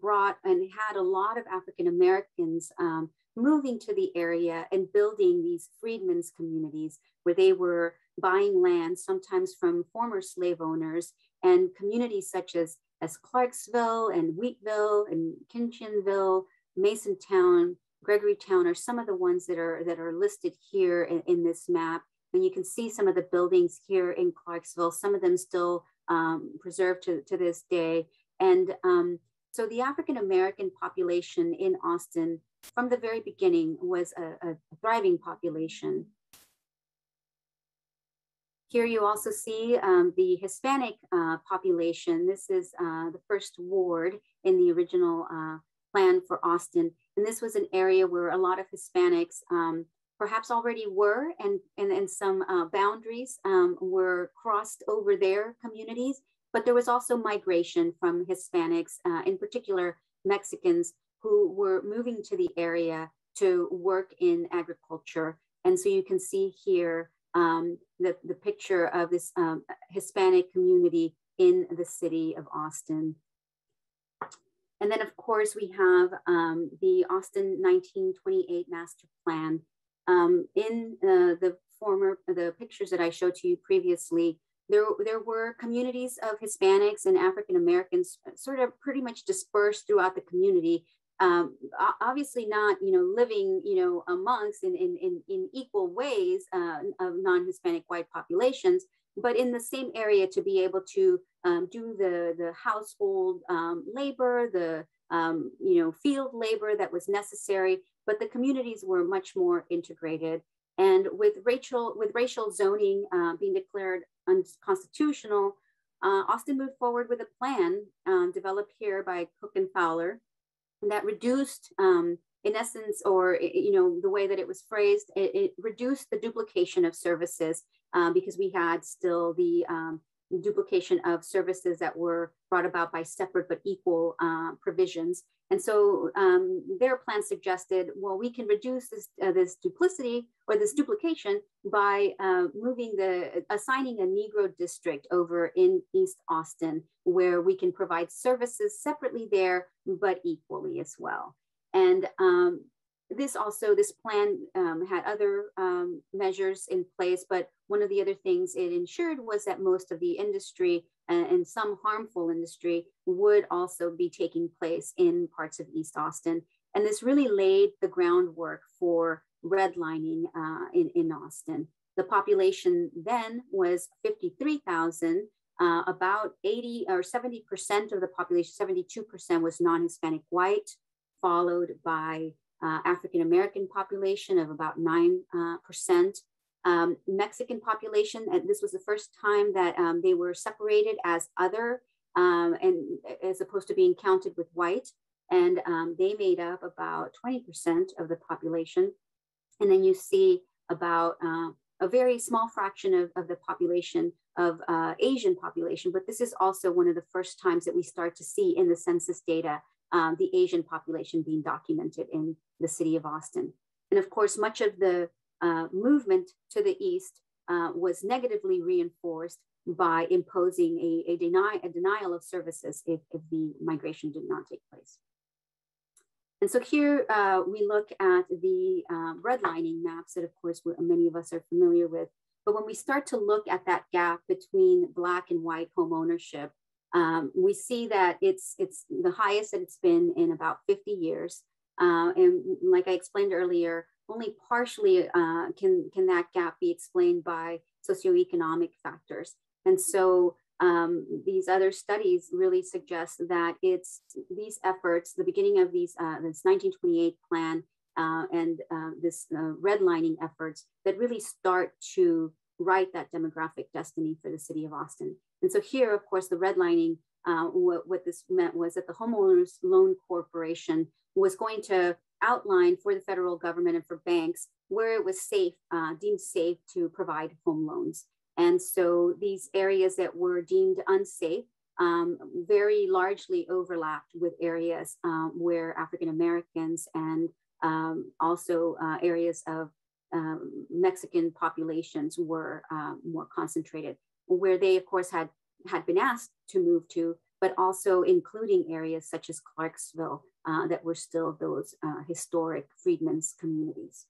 brought and had a lot of African Americans um, moving to the area and building these freedmen's communities where they were buying land, sometimes from former slave owners, and communities such as, as Clarksville and Wheatville and Kincheonville, Masontown, Gregorytown are some of the ones that are, that are listed here in, in this map. And you can see some of the buildings here in Clarksville, some of them still um, preserved to, to this day. And um, so the African American population in Austin from the very beginning was a, a thriving population. here you also see um, the Hispanic uh, population. This is uh, the first ward in the original uh, plan for Austin. And this was an area where a lot of Hispanics um, perhaps already were and, and, and some uh, boundaries um, were crossed over their communities. But there was also migration from Hispanics, uh, in particular Mexicans, who were moving to the area to work in agriculture. And so you can see here um, the, the picture of this um, Hispanic community in the city of Austin. And then of course we have um, the Austin 1928 master plan. Um, in uh, the former, the pictures that I showed to you previously, there, there were communities of Hispanics and African Americans sort of pretty much dispersed throughout the community. Um, obviously not, you know, living, you know, amongst in, in, in, in equal ways uh, of non-Hispanic white populations, but in the same area to be able to um, do the, the household um, labor, the, um, you know, field labor that was necessary, but the communities were much more integrated. And with racial, with racial zoning uh, being declared unconstitutional, uh, Austin moved forward with a plan um, developed here by Cook and Fowler that reduced, um, in essence, or you know, the way that it was phrased, it, it reduced the duplication of services um, because we had still the um, duplication of services that were brought about by separate but equal uh, provisions. And so um, their plan suggested, well, we can reduce this, uh, this duplicity or this duplication by uh, moving the, assigning a Negro district over in East Austin, where we can provide services separately there, but equally as well. And um, this also, this plan um, had other um, measures in place, but one of the other things it ensured was that most of the industry and, and, some harmful industry would also be taking place in parts of East Austin. And this really laid the groundwork for redlining uh, in, in Austin. The population then was 53,000. Uh, about 80 or 70% of the population, 72% was non-Hispanic white, followed by uh, African American population of about 9%. Uh, um, Mexican population, and this was the first time that um, they were separated as other um, and as opposed to being counted with white. And um, they made up about 20% of the population. And then you see about uh, a very small fraction of, of the population of uh, Asian population, but this is also one of the first times that we start to see in the census data um, the Asian population being documented in the city of Austin. And of course, much of the uh, movement to the east uh, was negatively reinforced by imposing a, a, deny, a denial of services if, if, the migration did not take place. And so here uh, we look at the uh, redlining maps that of course many of us are familiar with. But when we start to look at that gap between black and white home ownership, um, we see that it's, it's the highest that it's been in about 50 years. Uh, and like I explained earlier, only partially uh, can, can that gap be explained by socioeconomic factors. And so um, these other studies really suggest that it's these efforts, the beginning of these, uh, this 1928 plan uh, and uh, this uh, redlining efforts that really start to write that demographic destiny for the city of Austin. And so here, of course, the redlining, uh, what, what this meant was that the Homeowners Loan Corporation was going to outline for the federal government and for banks where it was safe, uh, deemed safe to provide home loans. And so these areas that were deemed unsafe um, very largely overlapped with areas um, where African Americans and um, also uh, areas of um, Mexican populations were uh, more concentrated where they, of course, had, had been asked to move to, but also including areas such as Clarksville uh, that were still those uh, historic freedmen's communities.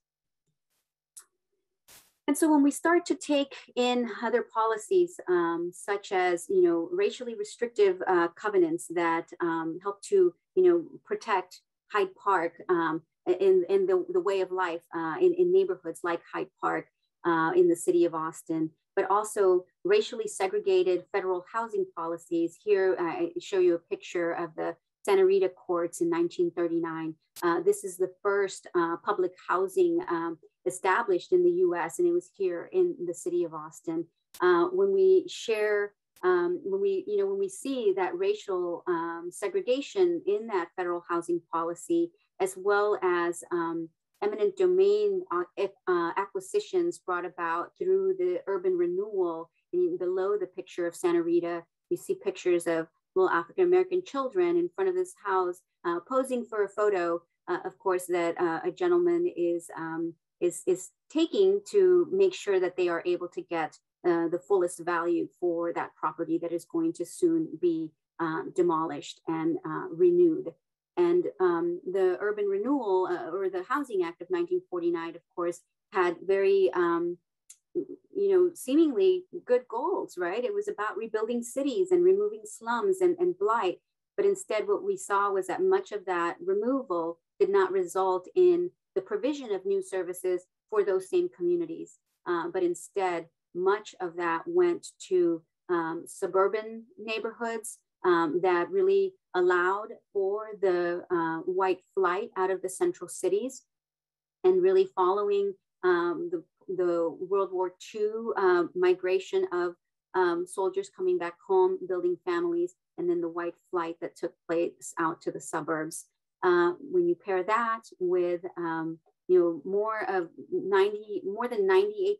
And so when we start to take in other policies, um, such as, you know, racially restrictive uh, covenants that um, help to, you know, protect Hyde Park um, in, in the, the way of life uh, in, in neighborhoods like Hyde Park uh, in the city of Austin, but also racially segregated federal housing policies. Here, I show you a picture of the Santa Rita courts in 1939. Uh, this is the first uh, public housing um, established in the US and it was here in the city of Austin. Uh, when we share, um, when we, you know, when we see that racial um, segregation in that federal housing policy, as well as um, eminent domain uh, uh, acquisitions brought about through the urban renewal. And below the picture of Santa Rita, you see pictures of little African American children in front of this house uh, posing for a photo. Uh, of course, that uh, a gentleman is um, is is taking to make sure that they are able to get uh, the fullest value for that property that is going to soon be um, demolished and renewed. And um, the Urban Renewal uh, or the Housing Act of 1949, of course, had very, um, you know, seemingly good goals, right? It was about rebuilding cities and removing slums and, and blight. But instead, what we saw was that much of that removal did not result in the provision of new services for those same communities. Uh, but instead, much of that went to um, suburban neighborhoods um, that really allowed for the uh, white flight out of the central cities and really following um, the, the World War II uh, migration of um, soldiers coming back home, building families, and then the white flight that took place out to the suburbs. Uh, when you pair that with um, you know more of 90 more than 98%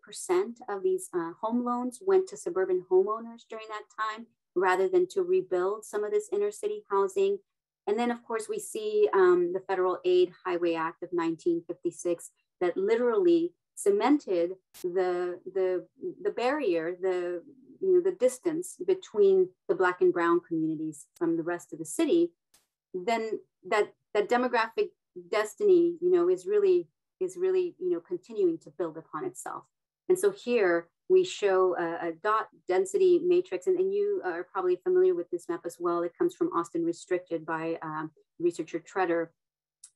of these uh, home loans went to suburban homeowners during that time rather than to rebuild some of this inner city housing. And then, of course, we see um, the Federal Aid Highway Act of 1956 that literally cemented the, the, the barrier, the, you know, the distance between the Black and Brown communities from the rest of the city. Then that, that demographic destiny, you know, is really, is really, you know, continuing to build upon itself. And so here, we show a, a, dot density matrix, and, and you are probably familiar with this map as well. It comes from Austin Restricted by um, researcher Tretter.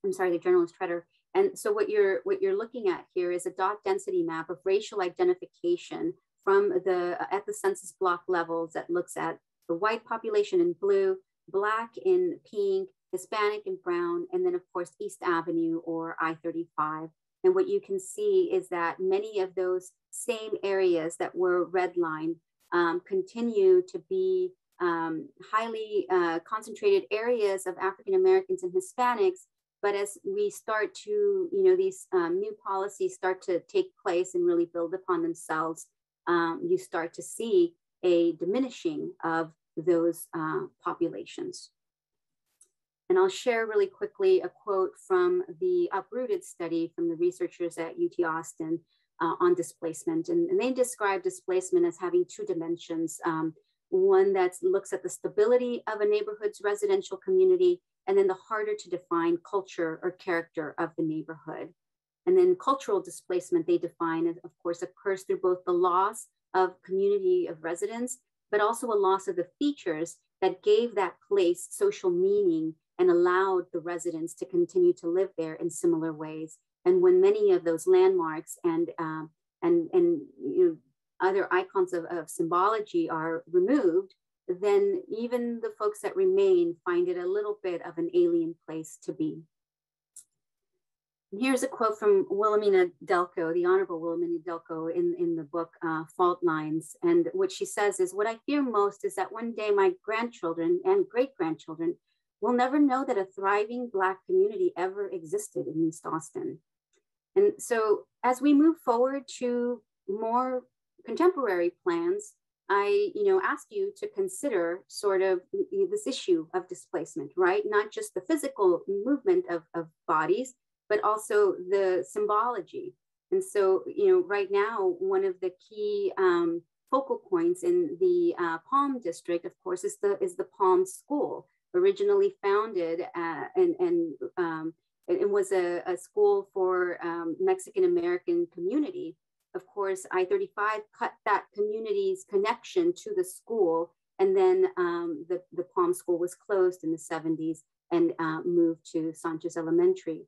I'm sorry, the journalist Tretter. And so what you're what you're looking at here is a dot density map of racial identification from the at the census block levels that looks at the white population in blue, black in pink, Hispanic in brown, and then of course East Avenue or I-35 and what you can see is that many of those same areas that were redlined um, continue to be um, highly uh, concentrated areas of African Americans and Hispanics. But as we start to, you know, these um, new policies start to take place and really build upon themselves, um, you start to see a diminishing of those uh, populations. And I'll share really quickly a quote from the Uprooted study from the researchers at UT Austin uh, on displacement. And, and, they describe displacement as having two dimensions. Um, one that looks at the stability of a neighborhood's residential community, and then the harder to define culture or character of the neighborhood. And then cultural displacement, they define, of course, occurs through both the loss of community of residents, but also a loss of the features that gave that place social meaning and allowed the residents to continue to live there in similar ways. And when many of those landmarks and um, and and you know, other icons of, of symbology are removed, then even the folks that remain find it a little bit of an alien place to be. Here's a quote from Wilhelmina Delco, the Honorable Wilhelmina Delco in, in the book uh, Fault Lines. And what she says is, what I fear most is that one day my grandchildren and great grandchildren we'll never know that a thriving Black community ever existed in East Austin. And so as we move forward to more contemporary plans, I, you know, ask you to consider sort of this issue of displacement, right? Not just the physical movement of, of bodies, but also the symbology. And so, you know, right now, one of the key um, focal points in the uh, Palm District, of course, is the is the Palm School, originally founded uh, and, and um, it was a, a school for um, Mexican American community. Of course, I-35 cut that community's connection to the school and then um, the, the Palm School was closed in the 70s and uh, moved to Sanchez Elementary.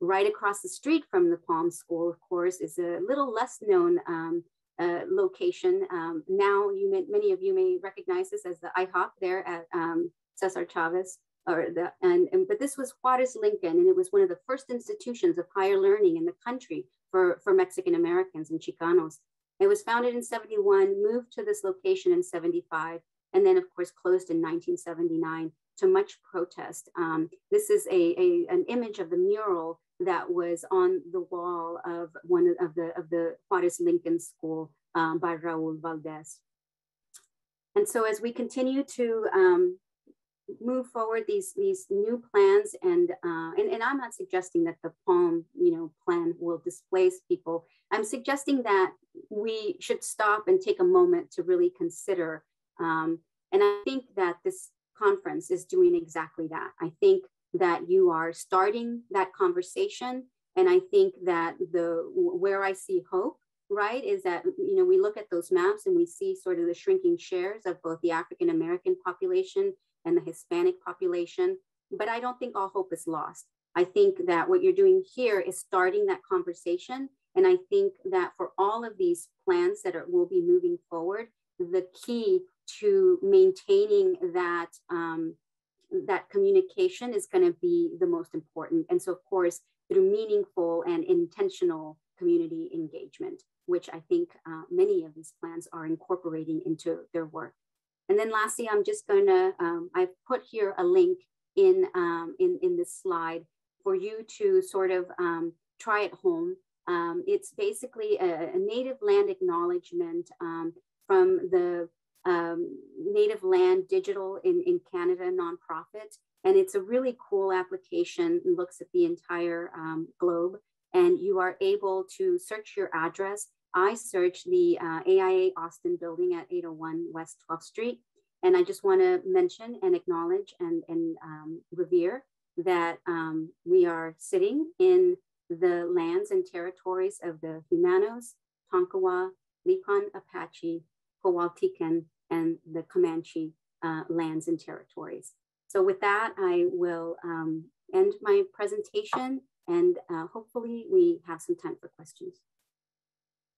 Right across the street from the Palm School, of course, is a little less known um, uh, location. Um, now, you may, many of you may recognize this as the IHOP there at um, Cesar Chavez, or the, and, and, but this was Juarez Lincoln, and it was one of the first institutions of higher learning in the country for, for Mexican Americans and Chicanos. It was founded in 71, moved to this location in 75, and then of course closed in 1979 to much protest. Um, this is a, a, an image of the mural that was on the wall of one of the, of the Juarez Lincoln School um, by Raul Valdez. And so as we continue to um, move forward these these new plans and, uh, and and I'm not suggesting that the PALM you know plan will displace people. I'm suggesting that we should stop and take a moment to really consider. Um, and I think that this conference is doing exactly that. I think that you are starting that conversation, and I think that the where I see hope right is that you know we look at those maps and we see sort of the shrinking shares of both the african american population and the Hispanic population. But I don't think all hope is lost. I think that what you're doing here is starting that conversation. And I think that for all of these plans that are, will be moving forward, the key to maintaining that um, that communication is going to be the most important. And so, of course, through meaningful and intentional community engagement, which I think uh, many of these plans are incorporating into their work. And then lastly, I'm just gonna, um, I've put here a link in, um, in, in this slide for you to sort of um, try at home. Um, it's basically a, a, native land acknowledgement um, from the um, Native Land Digital in, in Canada nonprofit. And it's a really cool application, it looks at the entire globe. And you are able to search your address I searched the uh, AIA Austin building at 801 West 12th Street. And I just want to mention and acknowledge and, and um, revere that um, we are sitting in the lands and territories of the Jumanos, Tonkawa, Lipan Apache, Powhatan, and the Comanche uh, lands and territories. So with that, I will um, end my presentation and uh, hopefully we have some time for questions.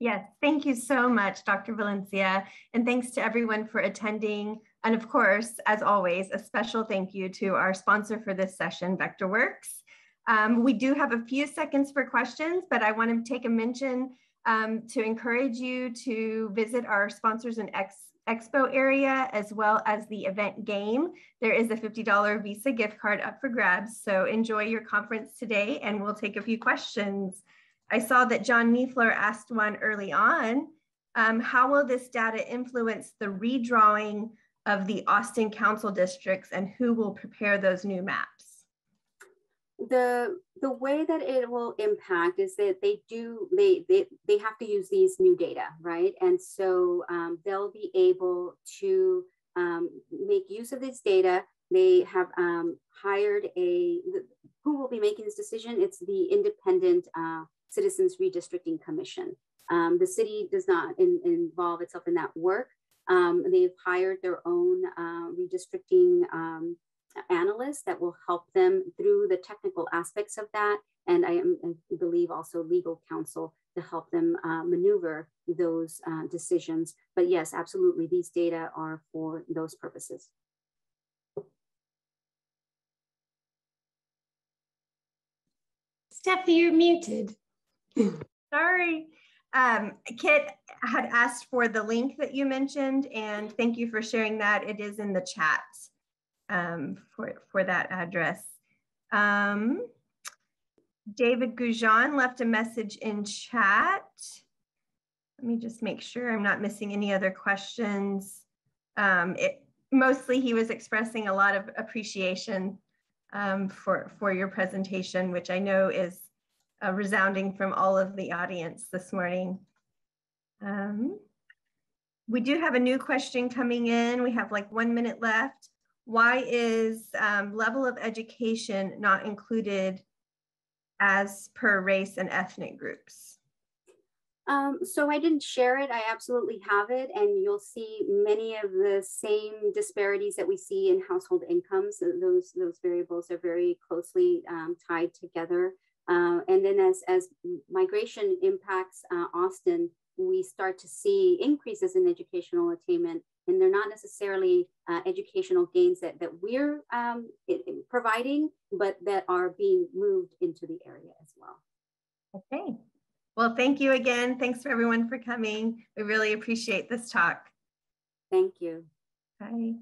Yes, thank you so much, Dr. Valencia. And thanks to everyone for attending. And of course, as always, a special thank you to our sponsor for this session, Vectorworks. Um, we do have a few seconds for questions, but I want to take a mention um, to encourage you to visit our sponsors and Ex expo area as well as the event game. There is a $50 Visa gift card up for grabs. So enjoy your conference today and we'll take a few questions. I saw that John Niefler asked one early on. Um, how will this data influence the redrawing of the Austin Council districts and who will prepare those new maps? The, the way that it will impact is that they do, they, they, they have to use these new data, right? And so um, they'll be able to um, make use of this data. They have um, hired a, who will be making this decision? It's the independent uh, Citizens Redistricting Commission. Um, the city does not in, involve itself in that work. Um, they've hired their own uh, redistricting um, analysts that will help them through the technical aspects of that. And I, I believe also legal counsel to help them uh, maneuver those uh, decisions. But yes, absolutely, these data are for those purposes. Stephanie, you're muted. Sorry. Um, Kit had asked for the link that you mentioned, and thank you for sharing that. It is in the chat um, for, for that address. Um, David Gujan left a message in chat. Let me just make sure I'm not missing any other questions. Um, it, mostly he was expressing a lot of appreciation um, for, for your presentation, which I know is uh, resounding from all of the audience this morning. Um, we do have a new question coming in. We have like one minute left. Why is um, level of education not included as per race and ethnic groups? Um, so I didn't share it. I absolutely have it. And you'll see many of the same disparities that we see in household incomes. Those, those variables are very closely um, tied together. Uh, and then as, as migration impacts uh, Austin, we start to see increases in educational attainment and they're not necessarily uh, educational gains that, that we're um, providing, but that are being moved into the area as well. Okay, Well, thank you again. Thanks for everyone for coming. We really appreciate this talk. Thank you. Bye.